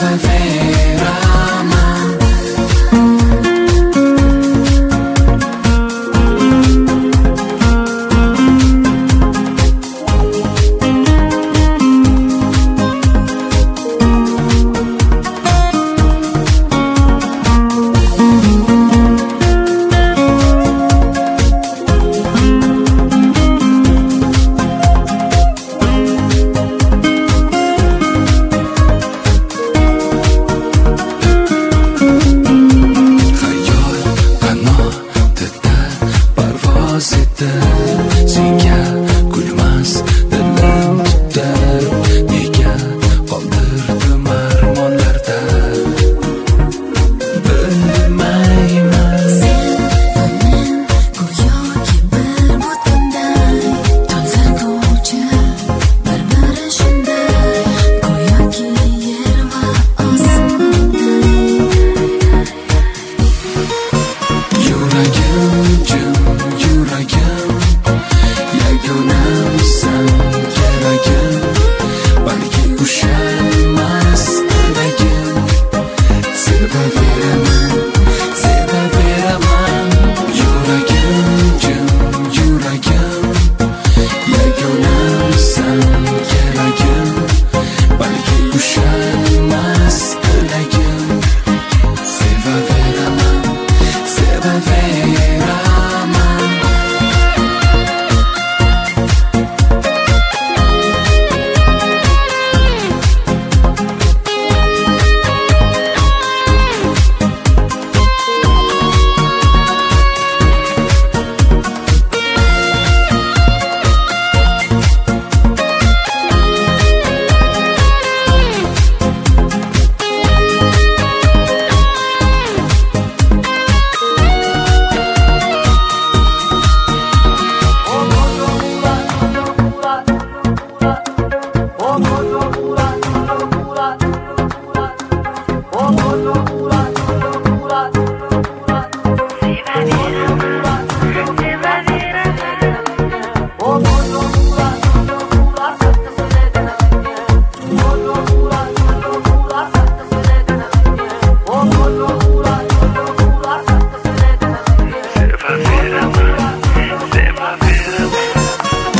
perfect.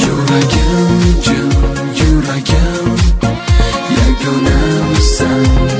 Yüreğim can yüreğim Ya gönül sen